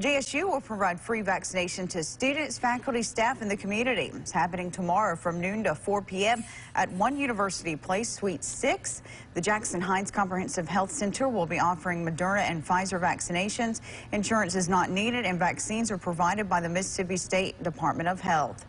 JSU will provide free vaccination to students, faculty, staff, and the community. It's happening tomorrow from noon to 4 p.m. at One University Place, Suite 6. The Jackson-Hinds Comprehensive Health Center will be offering Moderna and Pfizer vaccinations. Insurance is not needed, and vaccines are provided by the Mississippi State Department of Health.